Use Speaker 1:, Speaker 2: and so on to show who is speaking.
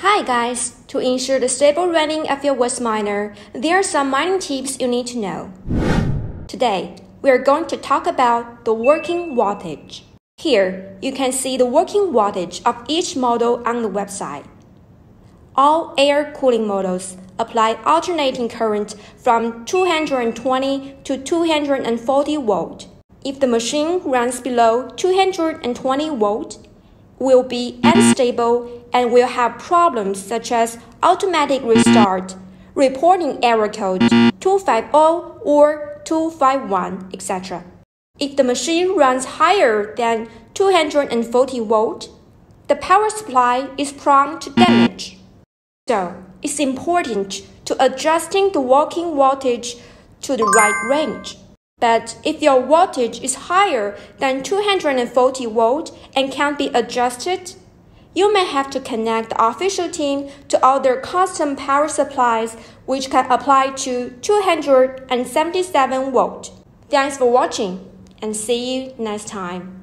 Speaker 1: Hi guys! To ensure the stable running of your WhatsMiner, there are some mining tips you need to know. Today, we are going to talk about the working voltage. Here, you can see the working voltage of each model on the website. All air cooling models apply alternating current from 220 to 240 volt. If the machine runs below 220 volt, will be unstable and will have problems such as automatic restart, reporting error code 250 or 251, etc. If the machine runs higher than 240 volt, the power supply is prone to damage. So, it's important to adjusting the working voltage to the right range. But if your voltage is higher than 240 volt and can't be adjusted, you may have to connect the official team to other custom power supplies which can apply to 277 volt. Thanks for watching and see you next time.